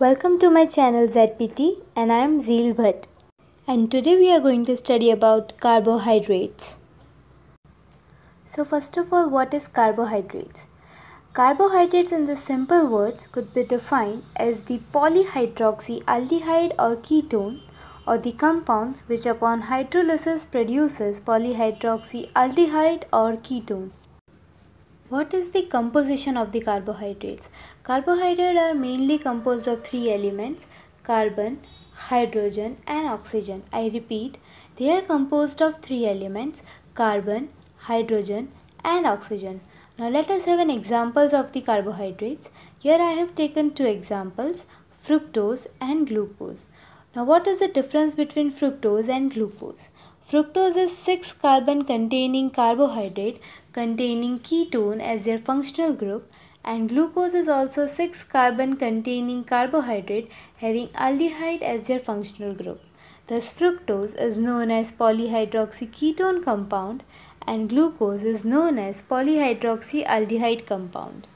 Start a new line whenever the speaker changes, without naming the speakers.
Welcome to my channel ZPT and I am Zeel Bhatt. And today we are going to study about carbohydrates. So first of all, what is carbohydrates? Carbohydrates in the simple words could be defined as the polyhydroxyaldehyde or ketone or the compounds which upon hydrolysis produces polyhydroxyaldehyde or ketone. What is the composition of the carbohydrates? Carbohydrates are mainly composed of three elements carbon, hydrogen and oxygen. I repeat, they are composed of three elements carbon, hydrogen and oxygen. Now let us have an examples of the carbohydrates. Here I have taken two examples fructose and glucose. Now what is the difference between fructose and glucose? Fructose is 6 carbon containing carbohydrate containing ketone as their functional group and glucose is also 6 carbon containing carbohydrate having aldehyde as their functional group. Thus fructose is known as polyhydroxyketone compound and glucose is known as polyhydroxyaldehyde compound.